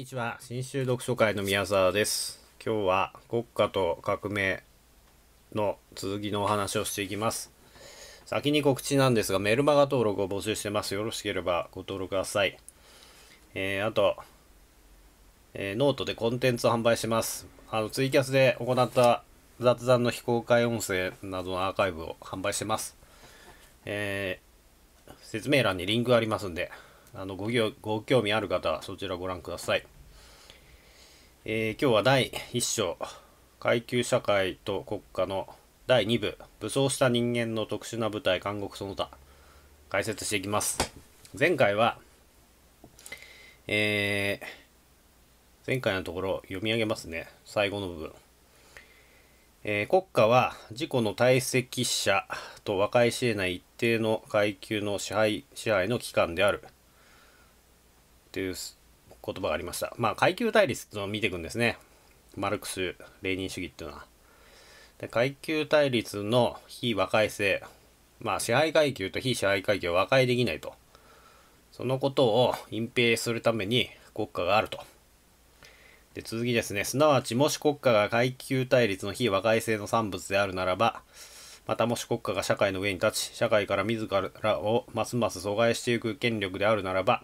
にちは。新州読書会の宮沢です。今日は国家と革命の続きのお話をしていきます。先に告知なんですが、メルマガ登録を募集してます。よろしければご登録ください。えー、あと、えーノートでコンテンツを販売します。あの、ツイキャスで行った雑談の非公開音声などのアーカイブを販売してます。えー説明欄にリンクがありますんで、あのご興ご興味ある方はそちらご覧ください。えー今日は第1章、階級社会と国家の第2部、武装した人間の特殊な部隊、監獄その他、解説していきます。前回は、えー前回のところ読み上げますね。最後の部分。えー国家は自己の堆積者と和解し得ない一定の階級の支配支配の機関であるという言葉がありました。まあ階級対立というのを見ていくんですね。マルクス・レーニン主義っていうのは。で階級対立の非和解性。まあ支配階級と非支配階級は和解できないと。そのことを隠蔽するために国家があると。で続きですね。すなわち、もし国家が階級対立の非和解性の産物であるならば、またもし国家が社会の上に立ち、社会から自らをますます阻害していく権力であるならば、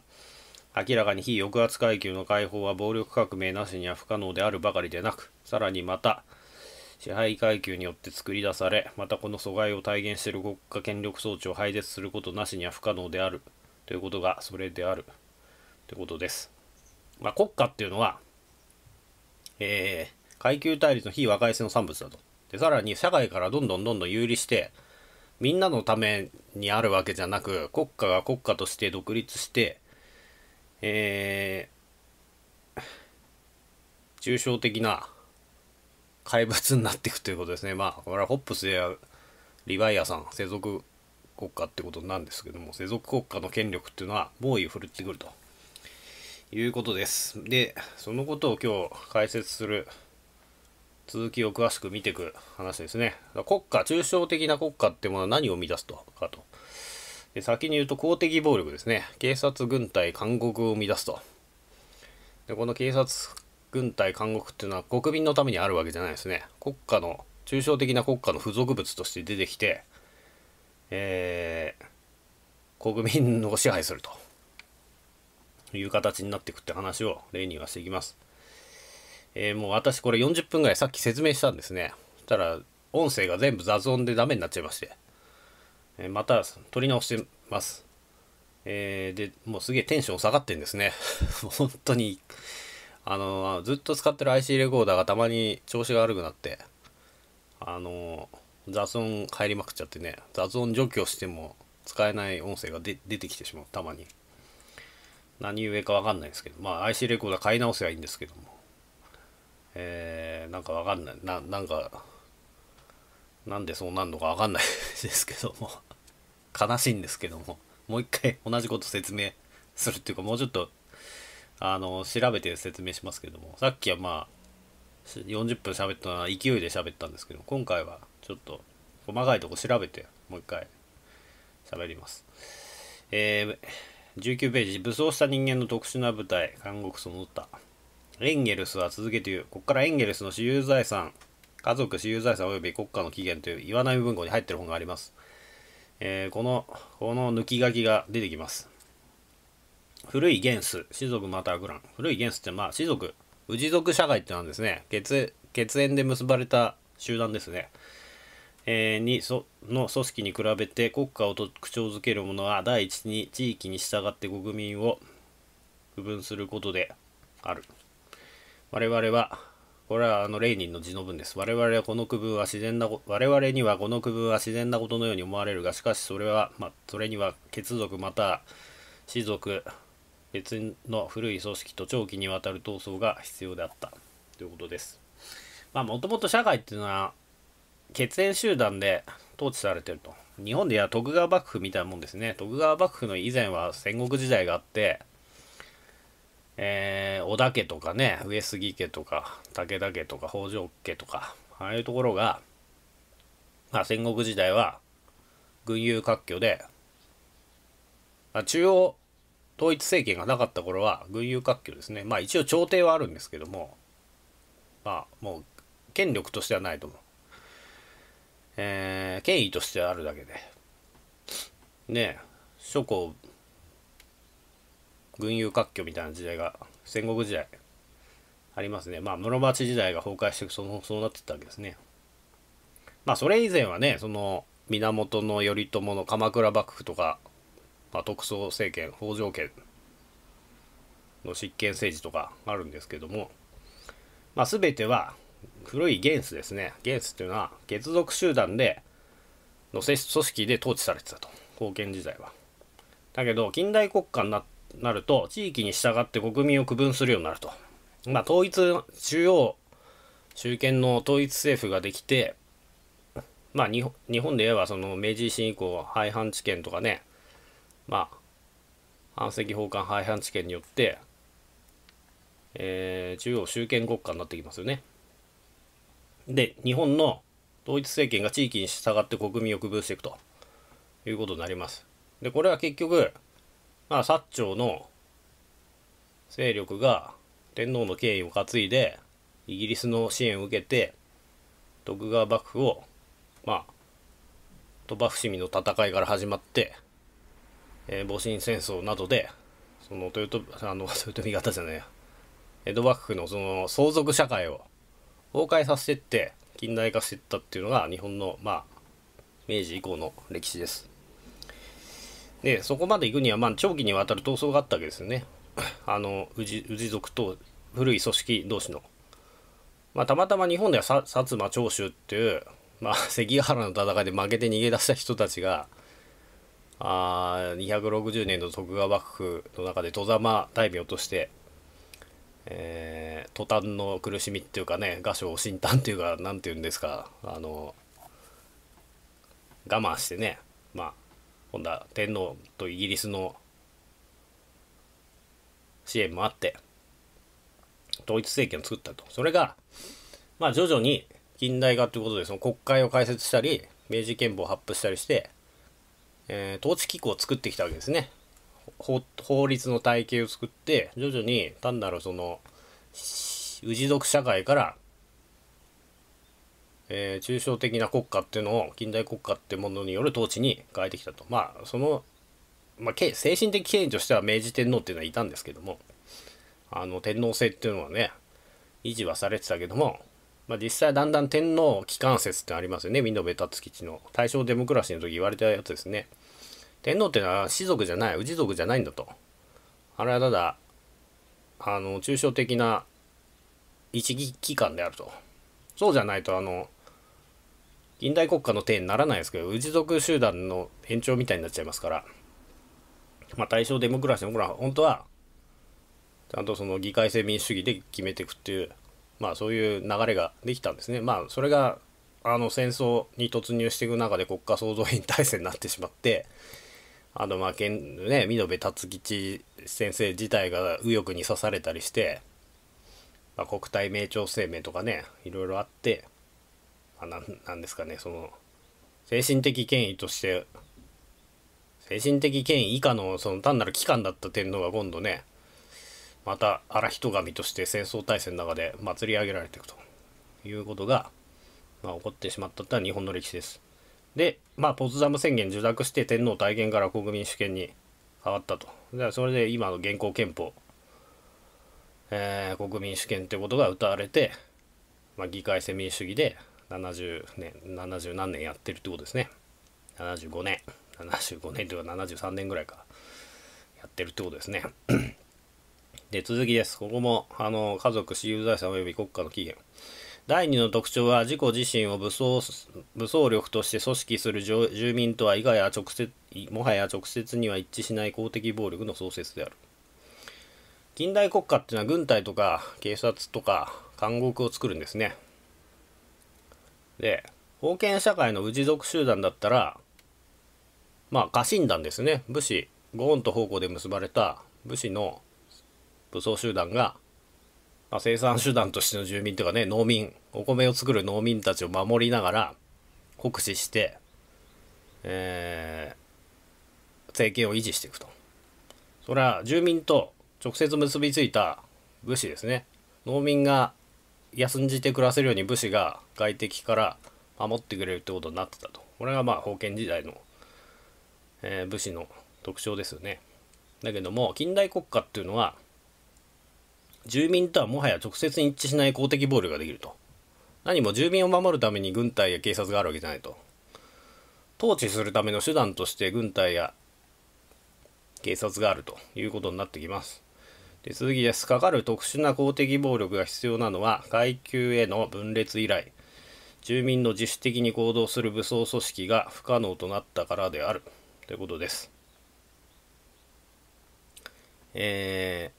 明らかに非抑圧階級の解放は暴力革命なしには不可能であるばかりでなく、さらにまた、支配階級によって作り出され、またこの阻害を体現している国家権力装置を廃絶することなしには不可能であるということがそれであるということです。まあ、国家っていうのは、えー階級対立の非和解性の産物だと。で、さらに社会からどんどんどんどん有利して、みんなのためにあるわけじゃなく、国家が国家として独立して、えー抽象的な怪物になっていくということですね。まあ、これはホップスやリヴァイアさん、世俗国家ってことなんですけども、世俗国家の権力っていうのは猛威を振るってくると。いうことです。で、そのことを今日解説する続きを詳しく見ていく話ですね。国家、抽象的な国家ってものは何を生み出すとかと。先に言うと公的暴力ですね。警察、軍隊、監獄を生み出すと。で、この警察、軍隊、監獄っていうのは国民のためにあるわけじゃないですね。国家の、抽象的な国家の付属物として出てきて、えー、国民を支配すると。いう形になっていくって話を例にはしていきます。えーもう私これ40分ぐらいさっき説明したんですね。そしたら音声が全部雑音でダメになっちゃいまして。えまた撮り直してます。えーで、もうすげえテンション下がってんですね。本当に。あのずっと使ってる IC レコーダーがたまに調子が悪くなって、あの雑音入りまくっちゃってね、雑音除去しても使えない音声が出出てきてしまう、たまに。何故かわかんないですけど、まあ IC レコーダー買い直せばいいんですけども、えー、なんかわかんない、な、なんか、なんでそうなんのかわかんないですけども、悲しいんですけども、もう一回同じこと説明するっていうか、もうちょっと、あの、調べて説明しますけども、さっきはまあ、40分喋ったのは勢いで喋ったんですけど、今回はちょっと細かいとこ調べて、もう一回喋ります。えー、19ページ、武装した人間の特殊な部隊、監獄その他。エンゲルスは続けて言う。ここからエンゲルスの私有財産、家族私有財産及び国家の起源という岩波文庫に入ってる本があります。えーこの、この抜き書きが出てきます。古い元素、士族またはグラン。古い元素ってまあ、士族、氏族社会ってなんですね。血血縁で結ばれた集団ですね。えーにその組織に比べて国家を特徴づけるものは第一に地域に従って国民を区分することである。我々は、これはあのレーニンの字の文です。我々はこの区分は自然な、我々にはこの区分は自然なことのように思われるが、しかしそれは、まあ、それには血族または士族、別の古い組織と長期にわたる闘争が必要であった。ということです。まあ、もともと社会っていうのは、血縁集団で統治されてると。日本では徳川幕府みたいなもんですね。徳川幕府の以前は戦国時代があって、えー、織田家とかね、上杉家とか、武田家とか、北条家とか、ああいうところが、まあ戦国時代は、群雄割拠で、まあ、中央統一政権がなかった頃は軍友割拠ですね。まあ一応朝廷はあるんですけどもまあもう権力としてはないと思う、えー、権威としてはあるだけで。ね諸侯軍友割拠みたいな時代が戦国時代ありますね。まあ室町時代が崩壊してそのそうなってったわけですね。まあそれ以前はねその源頼朝の鎌倉幕府とか、まあ、特捜政権北条家の執権政治とかあるんですけども、まあ、全ては古い元スですね。元スっていうのは血族集団での組織で統治されてたと。封建時代は。だけど近代国家になってなると地域に従って国民を区分するようになるとまあ統一中央集権の統一政府ができてまあ日本で言えばその明治維新以降廃藩置県とかねまあ藩籍奉還廃藩置県によって、えー、中央集権国家になってきますよね。で日本の統一政権が地域に従って国民を区分していくということになります。でこれは結局まあ薩長の勢力が天皇の権威を担いでイギリスの支援を受けて徳川幕府をまあ鳥羽伏見の戦いから始まって、えー、戊辰戦争などでその豊臣あの 豊臣方じゃないや江戸幕府のその相続社会を崩壊させてって近代化していったっていうのが日本のまあ明治以降の歴史です。でそこまで行くにはまあ長期にわたる闘争があったわけですよね。あの氏氏族と古い組織同士の。まあ、たまたま日本では薩摩長州っていうまあ、関ヶ原の戦いで負けて逃げ出した人たちがあ260年の徳川幕府の中で戸様大名として、えー、途端の苦しみっていうかね画商新嘆っていうか何て言うんですかあの我慢してねまあ今度は天皇とイギリスの支援もあって統一政権を作ったと。それがまあ徐々に近代化ということでその国会を開設したり明治憲法を発布したりして、えー、統治機構を作ってきたわけですね。法律の体系を作って徐々に単なるその氏族社会から、えー、抽象的な国家っていうのを近代国家ってものによる統治に変えてきたと。まあその、まあ、精神的権威としては明治天皇っていうのはいたんですけどもあの天皇制っていうのはね維持はされてたけどもまあ、実際だんだん天皇機関説ってありますよね。美濃部達吉の大正デモクラシーの時言われたやつですね。天皇っていうのは士族じゃない氏族じゃないんだと。あれはただあの抽象的な一義機関であると。そうじゃないとあの近代国家の体にならないですけど氏族集団の延長みたいになっちゃいますからまあ大正デモクラシーの頃は本当はちゃんとその議会制民主主義で決めていくっていうまあそういう流れができたんですね。まあそれがあの戦争に突入していく中で国家創造員体制になってしまってあのまあけんね美濃部達吉先生自体が右翼に刺されたりして、まあ、国体名調声明とかねいろいろあって、あ、なんですかねその精神的権威として精神的権威以下のその単なる機関だった天皇が今度ねまた荒人神として戦争体制の中で祭り上げられていくということが、まあ、起こってしまったというのは日本の歴史です。で、まあ、ポツダム宣言受諾して天皇体験から国民主権に変わったと。でそれで今の現行憲法、えー、国民主権ってことが謳われて、まあ、議会制民主主義で70年、70何年やってるってことですね。75年、75年というか73年ぐらいかやってるってことですね。で、続きです。ここも、あの、家族、私有財産及び国家の起源。第2の特徴は、自己自身を武装、武装力として組織する住民とは以外や直接、もはや直接には一致しない公的暴力の創設である。近代国家っていうのは軍隊とか警察とか監獄を作るんですね。で、封建社会の氏族集団だったら、まあ家臣団ですね。武士、ゴーンと奉公で結ばれた武士の武装集団が、まあ、生産手段としての住民というかね農民お米を作る農民たちを守りながら酷使して、えー、政権を維持していくとそれは住民と直接結びついた武士ですね農民が休んじて暮らせるように武士が外敵から守ってくれるってことになってたと。これがまあ封建時代の、えー、武士の特徴ですよね。だけども近代国家っていうのは住民とはもはや直接一致しない公的暴力ができると。何も住民を守るために軍隊や警察があるわけじゃないと。統治するための手段として軍隊や警察があるということになってきます。で続きです。かかる特殊な公的暴力が必要なのは、階級への分裂以来、住民の自主的に行動する武装組織が不可能となったからである。ということです。え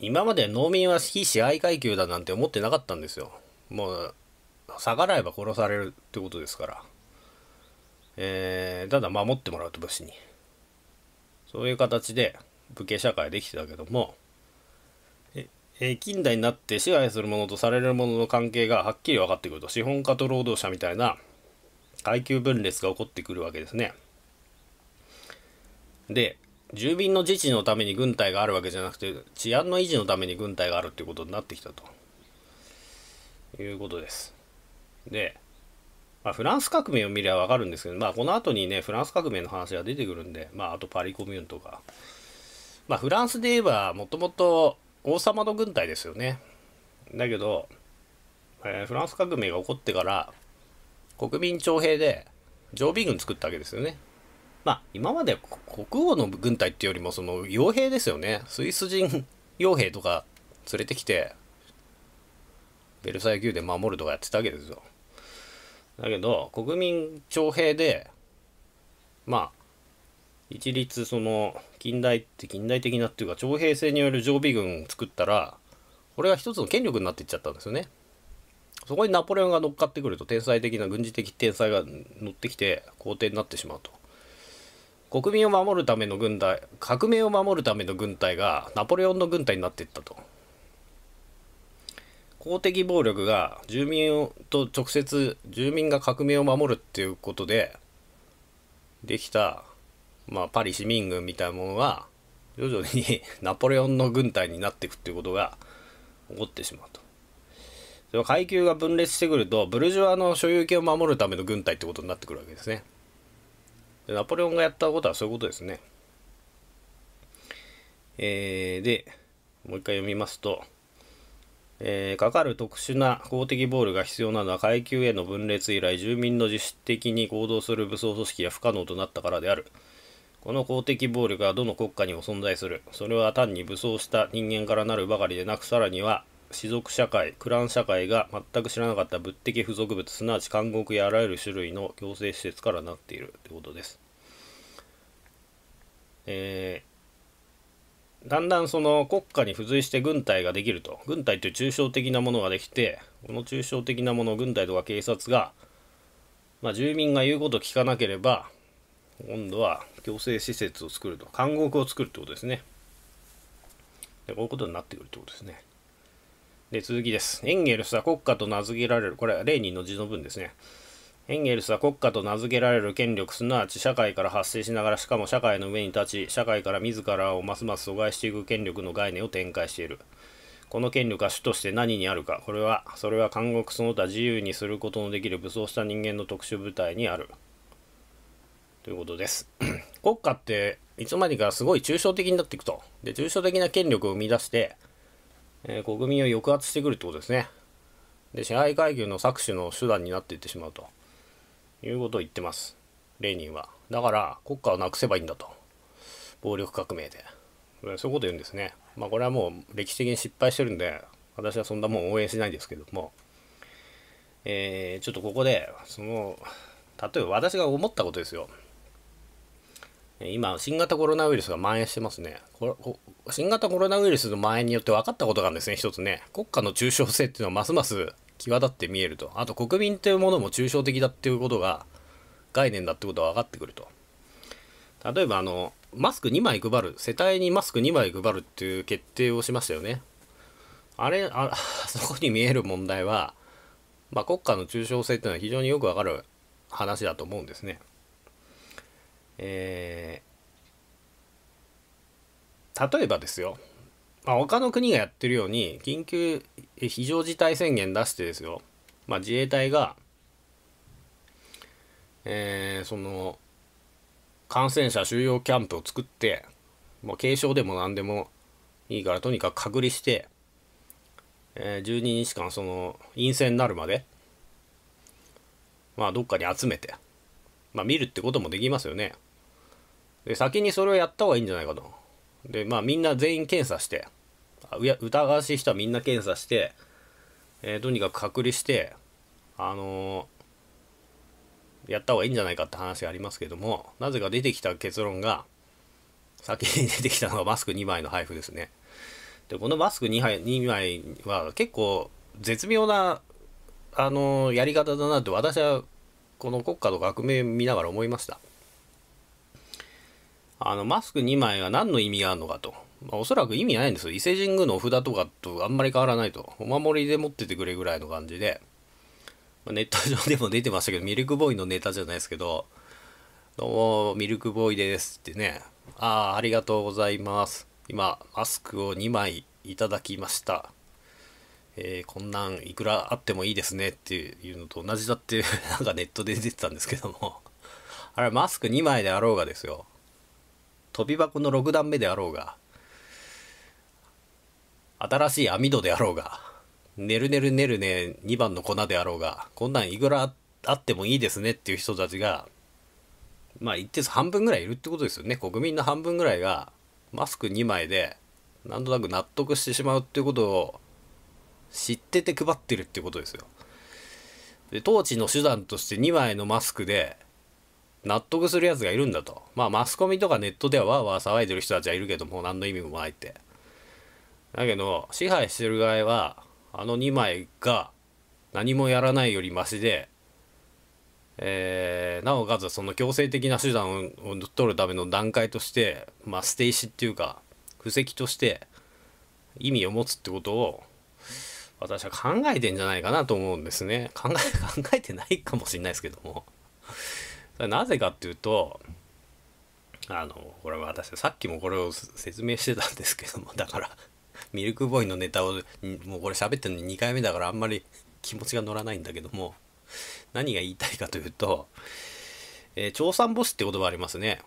ー、今まで農民は非支配階級だなんて思ってなかったんですよ。もう、逆らえば殺されるってことですから。えー、ただ守ってもらうと武士に。そういう形で、武家社会できてたけどもえ近代になって支配するものとされるものの関係がはっきり分かってくると資本家と労働者みたいな階級分裂が起こってくるわけですね。で住民の自治のために軍隊があるわけじゃなくて治安の維持のために軍隊があるっていうことになってきたということです。で、まあ、フランス革命を見ればわかるんですけど、まあ、この後にねフランス革命の話が出てくるんで、まあ、あとパリコミューンとかまあ、フランスで言えば、もともと王様の軍隊ですよね。だけど、えー、フランス革命が起こってから、国民徴兵で常備軍作ったわけですよね。まあ、今まで国王の軍隊っていうよりも、その、傭兵ですよね。スイス人 傭兵とか連れてきて、ベルサイユ宮殿守るとかやってたわけですよ。だけど、国民徴兵で、まあ、一律その近代って近代的なっていうか徴兵制による常備軍を作ったらこれが一つの権力になっていっちゃったんですよね。そこにナポレオンが乗っかってくると天才的な軍事的天才が乗ってきて皇帝になってしまうと。国民を守るための軍隊革命を守るための軍隊がナポレオンの軍隊になっていったと。公的暴力が住民と直接住民が革命を守るっていうことでできたまあ、パリ市民軍みたいなものが徐々に ナポレオンの軍隊になっていくっていうことが起こってしまうと。それは階級が分裂してくるとブルジョワの所有権を守るための軍隊ってことになってくるわけですね。でナポレオンがやったことはそういうことですね。えー、で、もう一回読みますと、えー、かかる特殊な公的ボールが必要なのは階級への分裂以来住民の自主的に行動する武装組織が不可能となったからである。この公的暴力はどの国家にも存在する。それは単に武装した人間からなるばかりでなく、さらには、士族社会、クラン社会が全く知らなかった物的付属物、すなわち監獄やあらゆる種類の行政施設からなっているということです。えー、だんだんその国家に付随して軍隊ができると。軍隊という抽象的なものができて、この抽象的なもの、軍隊とか警察が、まあ、住民が言うことを聞かなければ、今度は行政施設を作ると監獄を作るってことですね。でこういうことになってくるってことですね。で続きです。エンゲルスは国家と名付けられる。これはレーニンの字の文ですね。エンゲルスは国家と名付けられる権力すなわち社会から発生しながらしかも社会の上に立ち社会から自らをますます阻害していく権力の概念を展開している。この権力は主として何にあるか。これはそれは監獄その他自由にすることのできる武装した人間の特殊部隊にある。ということです。国家っていつまでかすごい抽象的になっていくと。で、抽象的な権力を生み出して、えー、国民を抑圧してくるってことですね。で、支配階級の搾取の手段になっていってしまうということを言ってます。レーニンは。だから国家をなくせばいいんだと。暴力革命で。そういうこと言うんですね。まあこれはもう歴史的に失敗してるんで、私はそんなもん応援しないんですけども、えー、ちょっとここで、その、例えば私が思ったことですよ。今、新型コロナウイルスが蔓延してますね。新型コロナウイルスの蔓延によって分かったことがあるんですね、一つね。国家の抽象性っていうのはますます際立って見えると。あと国民っていうものも抽象的だっていうことが、概念だってことが分かってくると。例えば、あの、マスク2枚配る、世帯にマスク2枚配るっていう決定をしましたよね。あれ、あ そこに見える問題は、まあ、国家の抽象性っていうのは非常によくわかる話だと思うんですね。え例えばですよ、まあ、他の国がやってるように緊急非常事態宣言出してですよ、まあ、自衛隊が、えー、その感染者収容キャンプを作ってもう軽症でも何でもいいからとにかく隔離して、えー、12日間その陰性になるまでまあどっかに集めてまあ見るってこともできますよね。で先にそれをやった方がいいんじゃないかと。でまあみんな全員検査して。疑わしい人はみんな検査して、えー、とにかく隔離してあのー、やった方がいいんじゃないかって話がありますけどもなぜか出てきた結論が先に出てきたのがマスク2枚の配布ですね。でこのマスク2枚 ,2 枚は結構絶妙なあのー、やり方だなって私はこの国家の革命見ながら思いました。あのマスク2枚は何の意味があるのかとまあ、おそらく意味ないんですよ。伊勢神宮のお札とかとあんまり変わらないと。お守りで持っててくれぐらいの感じで、まあ、ネット上でも出てましたけど、ミルクボーイのネタじゃないですけど、どうも、ミルクボーイですってね、ああ、ありがとうございます。今、マスクを2枚いただきました。えー、こんなんいくらあってもいいですねっていうのと同じだって なんかネットで出てたんですけどもあれマスク2枚であろうがですよ飛び箱の6段目であろうが新しい網戸であろうが、ねるねるねるね2番の粉であろうが、こんなんいくらあってもいいですねっていう人たちが、まあ一定数半分ぐらいいるってことですよね。国民の半分ぐらいが、マスク2枚で、なんとなく納得してしまうっていうことを知ってて配ってるってことですよ。で、統治の手段として2枚のマスクで、納得するやつがいるんだと。まあマスコミとかネットではわーわー騒いでる人たちはいるけども、何の意味もないって。だけど支配してる側はあの2枚が何もやらないよりマシで、えー、なおかつその強制的な手段を取るための段階としてまあ捨て石っていうか布石として意味を持つってことを私は考えてんじゃないかなと思うんですね考え 考えてないかもしれないですけどもなぜかっていうとあのこれは私さっきもこれを説明してたんですけども だからミルクボーイのネタをもうこれ喋ってるのに2回目だからあんまり気持ちが乗らないんだけども何が言いたいかというと、えー、調査ボスって言葉ありますね。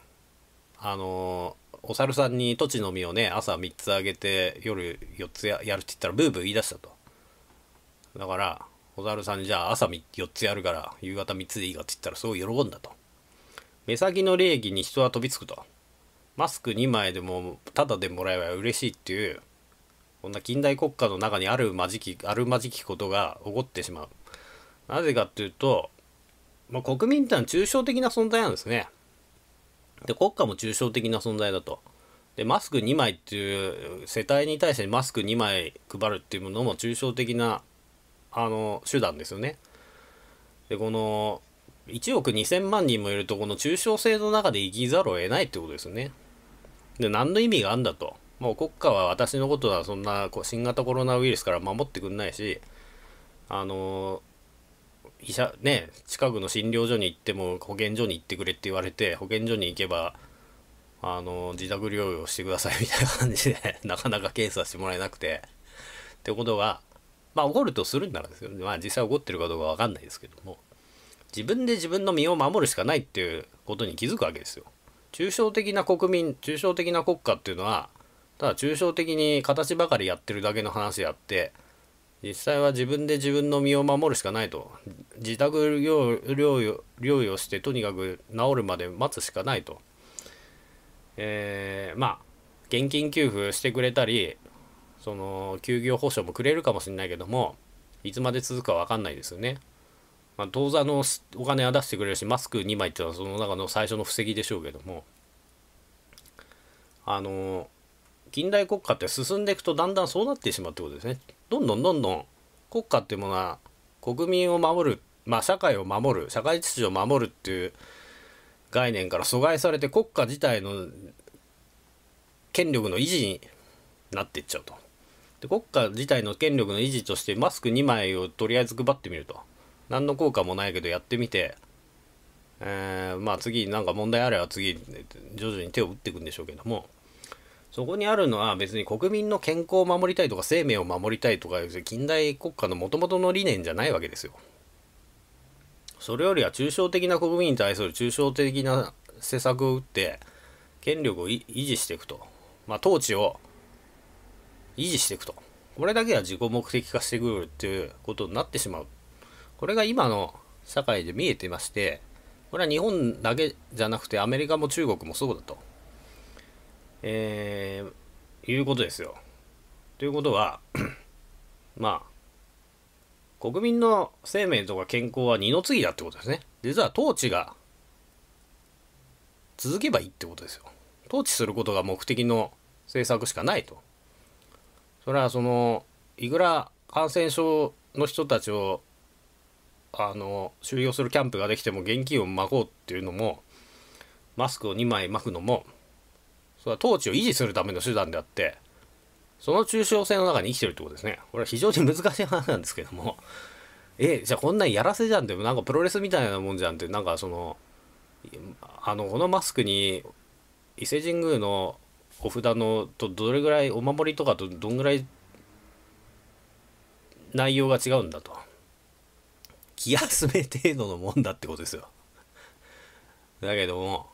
あの、お猿さんに土地の実をね朝3つあげて夜4つやるって言ったらブーブー言い出したと。だからお猿さんにじゃあ朝4つやるから夕方3つでいいかって言ったらすごい喜んだと。目先の礼儀に人は飛びつくと。マスク2枚でもタダでもらえば嬉しいっていうこんな近代国家の中にあるまじきあるまじきことが起こってしまう。なぜかっていうと、まあ、国民ってのは抽象的な存在なんですね。で国家も抽象的な存在だと。でマスク2枚っていう世帯に対してマスク2枚配るっていうものも抽象的なあの手段ですよね。でこの1億2000万人もいるとこの抽象性の中で生きざるを得ないってことですよね。で何の意味があんだと。もう国家は私のことはそんなこう新型コロナウイルスから守ってくんないしあの医者ね近くの診療所に行っても保健所に行ってくれって言われて保健所に行けばあの自宅療養してくださいみたいな感じで なかなか検査してもらえなくて。ってことがまあ起こるとするんならですよ。ねまあ実際起こってるかどうかわかんないですけども。自分で自分の身を守るしかないっていうことに気づくわけですよ。抽象的な国民抽象的な国家っていうのはただ抽象的に形ばかりやってるだけの話であって実際は自分で自分の身を守るしかないと。自宅療養してとにかく治るまで待つしかないと。えー、まあ現金給付してくれたりその休業保障もくれるかもしれないけどもいつまで続くか分かんないですよね。まあ、当座のお金は出してくれるしマスク2枚っていうのはその中の最初の布石でしょうけどもあの近代国家って進んでいくとだんだんそうなってしまうってことですね。どんどんどんどん国家っていうものは国民を守る、まあ社会を守る、社会秩序を守るっていう概念から阻害されて国家自体の権力の維持になっていっちゃうと。で国家自体の権力の維持としてマスク2枚をとりあえず配ってみると。何の効果もないけどやってみて、えー、まあ次なんか問題あれば次徐々に手を打っていくんでしょうけども。そこにあるのは別に国民の健康を守りたいとか生命を守りたいとか近代国家のもともとの理念じゃないわけですよ。それよりは抽象的な国民に対する抽象的な施策を打って権力を維持していくと、まあ、統治を維持していくと。これだけは自己目的化してくるっていうことになってしまう。これが今の社会で見えてましてこれは日本だけじゃなくてアメリカも中国もそうだと、えー、いうことですよ。ということはまあ国民の生命とか健康は二の次だってことですね。実は統治が続けばいいってことですよ。統治することが目的の政策しかないと。それはそのいくら感染症の人たちをあの収容するキャンプができても現金をまこうっていうのもマスクを2枚巻くのもそれは統治を維持するための手段であってその抽象性の中に生きてるってことですね。これは非常に難しい話なんですけども。えじゃあこんなんやらせじゃんってなんかプロレスみたいなもんじゃんってなんかそのあのこのマスクに伊勢神宮のお札のとどれぐらいお守りとかとどんぐらい内容が違うんだと。気休め程度のもんだってことですよ。だけども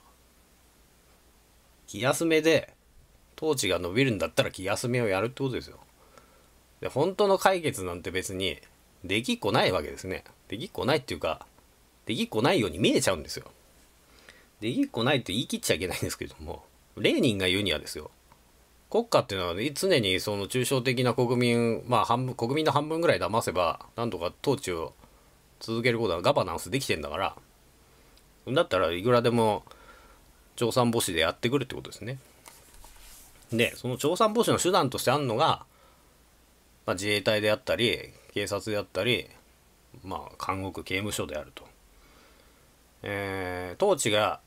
気休めで統治が伸びるんだったら気休めをやるってことですよ。で本当の解決なんて別にできっこないわけですね。できっこないっていうかできっこないように見えちゃうんですよ。できっこないって言い切っちゃいけないんですけどもレーニンが言うにはですよ。国家っていうのは、常にその抽象的な国民まあ半分国民の半分ぐらい騙せばなんとか統治を続けることはガバナンスできてんだから。だったらいくらでも調査母子でやってくるってことですね。でその調査母子の手段としてあるのが、まあ、自衛隊であったり警察であったりまあ監獄刑務所であると。えー、統治が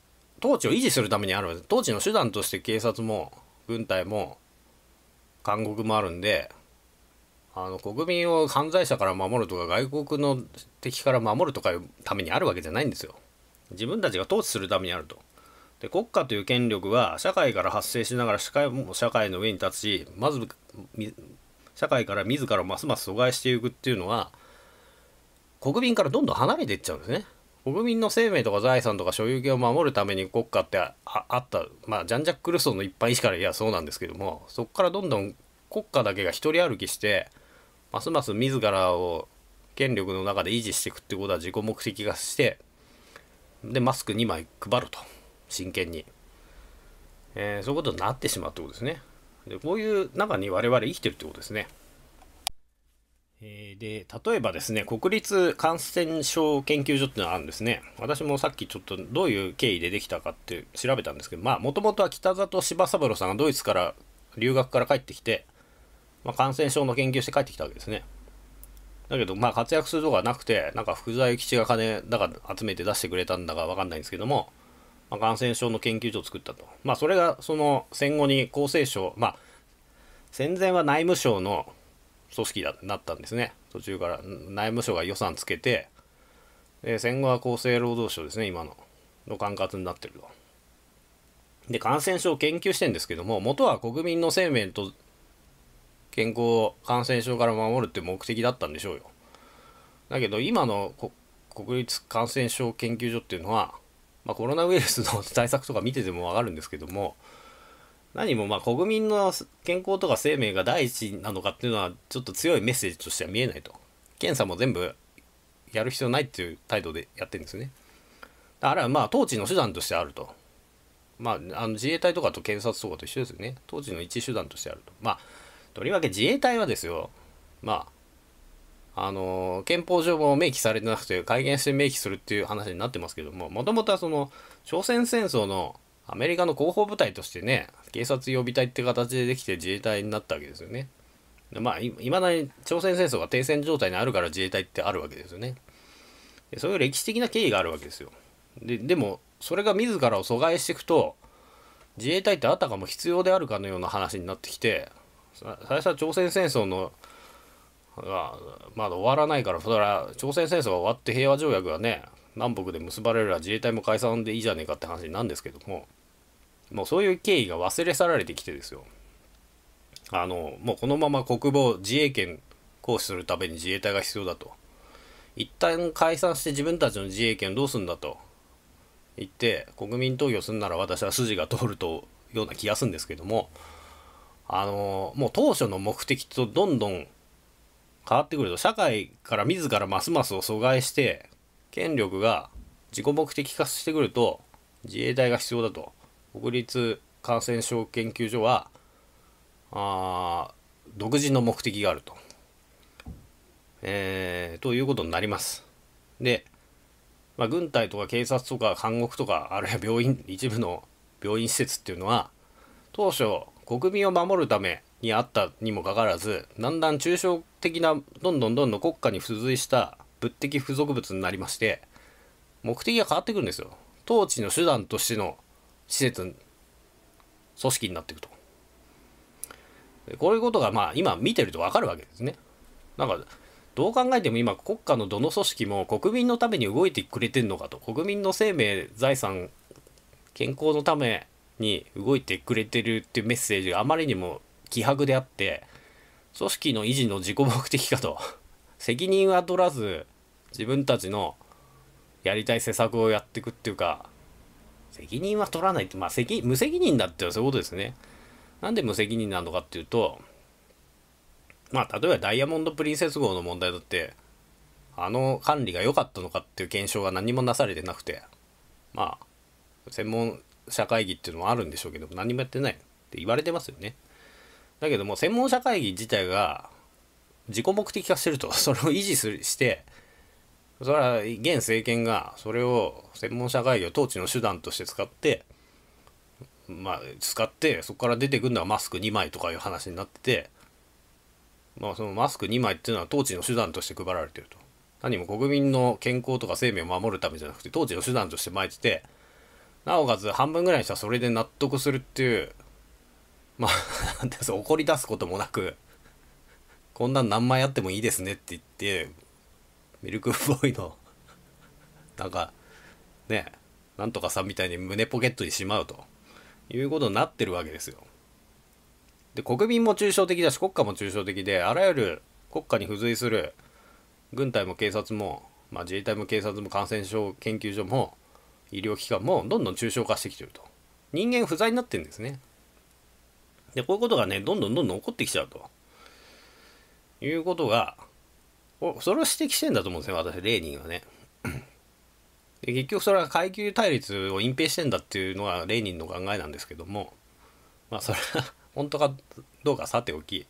統治を維持するためにある統治の手段として警察も軍隊も監獄もあるんであの国民を犯罪者から守るとか外国の敵から守るとかいうためにあるわけじゃないんですよ。自分たちが統治するためにあると。で国家という権力は社会から発生しながら社会も社会の上に立つしまず社会から自らますます阻害していくっていうのは国民からどんどん離れていっちゃうんですね。国民の生命とか財産とか所有権を守るために国家ってあったまあジャンジャック・ルソーの一般意思からいやそうなんですけどもそこからどんどん国家だけが一人歩きしてますます自らを権力の中で維持していくってことは自己目的化してでマスク2枚配ると。真剣に、えー、そういうことになってしまうってことですね。でこういう中に我々生きてるってことですね。えで例えばですね国立感染症研究所っていうのがあるんですね。私もさっきちょっとどういう経緯でできたかって調べたんですけどまあもともとは北里柴三郎さんがドイツから留学から帰ってきて、まあ、感染症の研究して帰ってきたわけですね。だけどまあ活躍するとこはなくてなんか福沢諭吉が金だから集めて出してくれたんだか分かんないんですけども、まあ、感染症の研究所を作ったと。まあそれがその戦後に厚生省まあ戦前は内務省の組織だなったんですね。途中から。内務省が予算つけてで戦後は厚生労働省ですね今の。の管轄になってると。で感染症を研究してんですけども元は国民の生命と健康を感染症から守るって目的だったんでしょうよ。だけど今の国立感染症研究所っていうのは、まあ、コロナウイルスの対策とか見てても分かるんですけども何もまあ国民の健康とか生命が第一なのかっていうのはちょっと強いメッセージとしては見えないと。検査も全部やる必要ないっていう態度でやってるんですね。あれはまあ統治の手段としてあると。まああの自衛隊とかと検察とかと一緒ですよね。統治の一手段としてあると。まあとりわけ自衛隊はですよまああの憲法上も明記されてなくて改元して明記するっていう話になってますけどももともとはその朝鮮戦争のアメリカの広報部隊としてね警察予備隊って形でできて自衛隊になったわけですよね。でまあいまだに朝鮮戦争が停戦状態にあるから自衛隊ってあるわけですよね。でそういう歴史的な経緯があるわけですよ。ででもそれが自らを阻害していくと自衛隊ってあたかも必要であるかのような話になってきて最初は朝鮮戦争のがまだ終わらないからそれは朝鮮戦争が終わって平和条約がね南北で結ばれるら自衛隊も解散でいいじゃねえかって話なんですけどももうそういう経緯が忘れ去られてきてですよ。あのもうこのまま国防自衛権行使するために自衛隊が必要だと。一旦解散して自分たちの自衛権どうするんだと。言って国民投票するなら私は筋が通るというような気がするんですけどもあのもう当初の目的とどんどん変わってくると社会から自らますますを阻害して権力が自己目的化してくると自衛隊が必要だと国立感染症研究所はあ独自の目的があると、えー、ということになります。で、まあ、軍隊とか警察とか監獄とかあるいは病院一部の病院施設っていうのは当初国民を守るためにあったにもかかわらずだんだん抽象的などんどんどんどん国家に付随した物的付属物になりまして目的が変わってくるんですよ統治の手段としての施設組織になっていくとこういうことがまあ今見てると分かるわけですねなんかどう考えても今国家のどの組織も国民のために動いてくれてんのかと国民の生命財産健康のために動いてくれてるっていうメッセージがあまりにも希薄であって組織の維持の自己目的かと。責任は取らず自分たちのやりたい施策をやっていくっていうか責任は取らないってまあ責無責任だってそういうことですね。なんで無責任なのかっていうとまあ例えばダイヤモンド・プリンセス号の問題だってあの管理が良かったのかっていう検証が何もなされてなくてまあ専門者会議っていうのもあるんでしょうけど何もやってないって言われてますよね。だけども専門者会議自体が自己目的化してると それを維持するしてそれは現政権がそれを専門者会議を統治の手段として使ってまあ使ってそこから出てくるのはマスク2枚とかいう話になっててまあそのマスク2枚っていうのは統治の手段として配られてると。何も国民の健康とか生命を守るためじゃなくて統治の手段として巻いててなおかつ半分ぐらいにしたらそれで納得するっていうまあ 怒り出すこともなくこんなん何枚あってもいいですねって言ってミルクボーイのなんかねなんとかさんみたいに胸ポケットにしまうということになってるわけですよ。で国民も抽象的だし国家も抽象的であらゆる国家に付随する軍隊も警察も、まあ、自衛隊も警察も感染症研究所も医療機関もどんどん抽象化してきてると。人間不在になってるんですね。でこういうことがねどんどんどんどん起こってきちゃうと。いうことがそれを指摘してんだと思うんですよ私レーニンはね。で結局それは階級対立を隠蔽してんだっていうのがレーニンの考えなんですけども。まあそれは 本当かどうかさておき。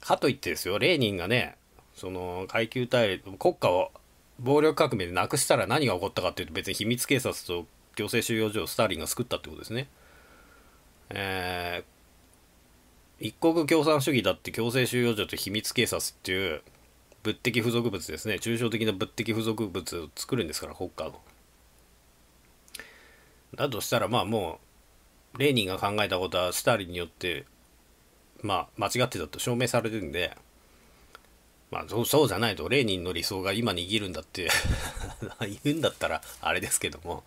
かといってですよレーニンがねその階級対立国家を暴力革命でなくしたら何が起こったかっていうと別に秘密警察と強制収容所をスターリンが救ったってことですね。えー、一国共産主義だって強制収容所と秘密警察っていう物的付属物ですね抽象的な物的付属物を作るんですから国家の。だとしたらまあもうレーニンが考えたことはスターリンによってまあ間違ってたと証明されてるんでまあそうそうじゃないとレーニンの理想が今握るんだって 言うんだったらあれですけども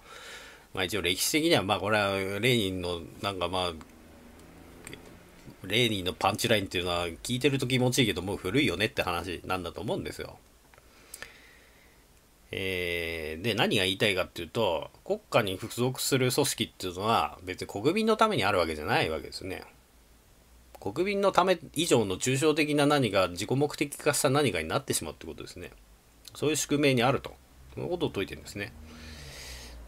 まあ一応歴史的にはまあこれはレーニンのなんかまあレーニンのパンチラインっていうのは聞いてると気持ちいいけどもう古いよねって話なんだと思うんですよ。えー、で何が言いたいかっていうと国家に付属する組織っていうのは別に国民のためにあるわけじゃないわけですね。国民のため以上の抽象的な何か自己目的化した何かになってしまうってことですね。そういう宿命にあると。そのことを説いてるんですね。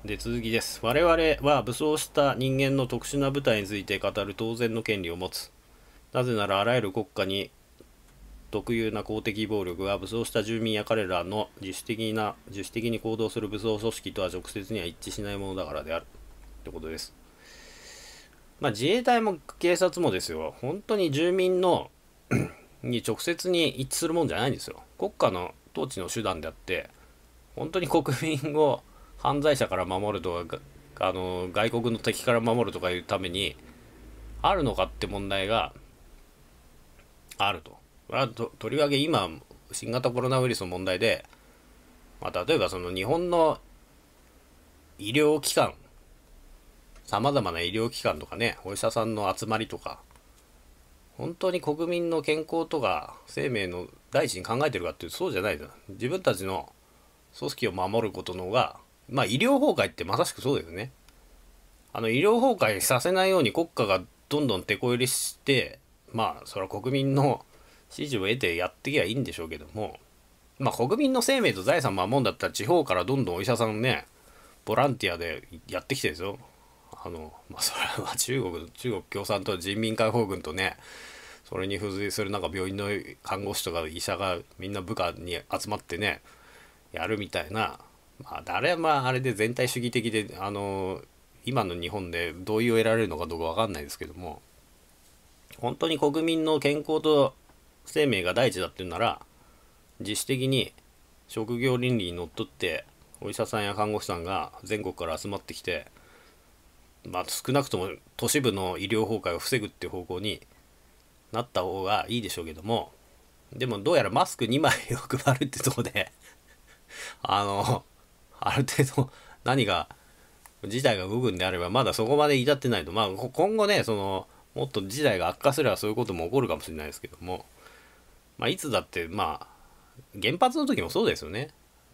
で続きです。我々は武装した人間の特殊な部隊について語る当然の権利を持つ。なぜならあらゆる国家に特有な公的暴力が武装した住民や彼らの自主的な自主的に行動する武装組織とは直接には一致しないものだからである。ってことです。まあ、自衛隊も警察もですよ本当に住民のに直接に一致するもんじゃないんですよ国家の統治の手段であって本当に国民を犯罪者から守るとかあの外国の敵から守るとかいうためにあるのかって問題があると。ととりわけ今新型コロナウイルスの問題で、まあ、例えばその日本の医療機関さまざまな医療機関とかねお医者さんの集まりとか本当に国民の健康とか生命の第一に考えてるかっていうとそうじゃないだ。自分たちの組織を守ることの方がまあ医療崩壊ってまさしくそうですね。あの医療崩壊させないように国家がどんどん手こ入れしてまあそれは国民の支持を得てやってきゃいいんでしょうけどもまあ国民の生命と財産守るんだったら地方からどんどんお医者さんねボランティアでやってきてるですよあのまあそれは中国中国共産党人民解放軍とねそれに付随するなんか病院の看護師とか医者がみんな部下に集まってねやるみたいなまあ誰はまああれで全体主義的であの今の日本で同意を得られるのかどうか分かんないですけども本当に国民の健康と生命が第一だっていうなら自主的に職業倫理にのっとってお医者さんや看護師さんが全国から集まってきてまあ少なくとも都市部の医療崩壊を防ぐっていう方向になった方がいいでしょうけどもでもどうやらマスク2枚を配るってとこで あのある程度何が事態が動くんであればまだそこまで至ってないと。まあ今後ねそのもっと事態が悪化すればそういうことも起こるかもしれないですけどもまあいつだってまあ原発の時もそうですよね。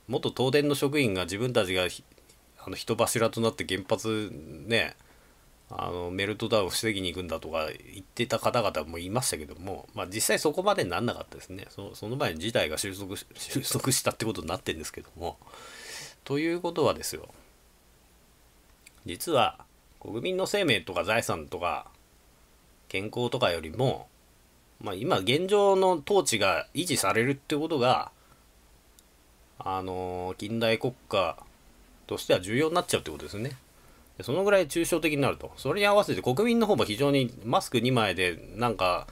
元東電の職員が自分たちがあの人柱となって原発ねあのメルトダウンを防ぎに行くんだとか言ってた方々もいましたけども、まあ、実際そこまでになんなかったですね。そその前に事態が収束収束したってことになってるんですけども。ということはですよ。実は国民の生命とか財産とか健康とかよりも、まあ、今現状の統治が維持されるってことがあの近代国家としては重要になっちゃうってことですね。そのぐらい抽象的になると。それに合わせて国民の方も非常にマスク2枚でなんか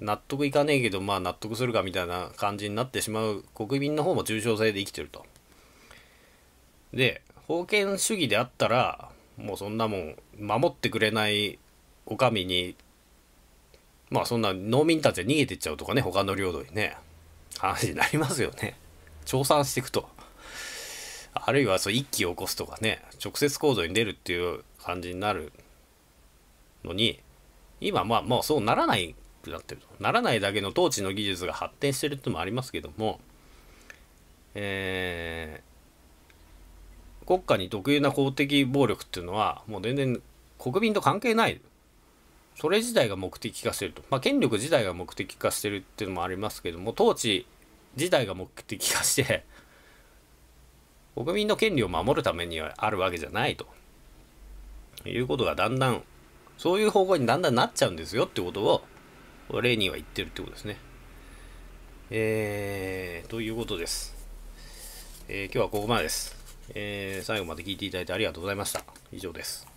納得いかねえけどまあ納得するかみたいな感じになってしまう国民の方も抽象性で生きてると。で、封建主義であったらもうそんなもん守ってくれないお上にまあそんな農民たちは逃げてっちゃうとかね他の領土にね話になりますよね。調査していくと。あるいはそう一気を起こすとかね直接行動に出るっていう感じになるのに今まあもうそうならないくなってると。ならないだけの統治の技術が発展してるってのもありますけどもえー、国家に特有な公的暴力っていうのはもう全然国民と関係ない。それ自体が目的化してると。まあ権力自体が目的化してるっていうのもありますけども統治自体が目的化して国民の権利を守るためにはあるわけじゃないということがだんだんそういう方向にだんだんなっちゃうんですよってことをレーニーは言ってるってことですね。えー、ということです。えー、今日はここまでです。えー、最後まで聞いていただいてありがとうございました。以上です。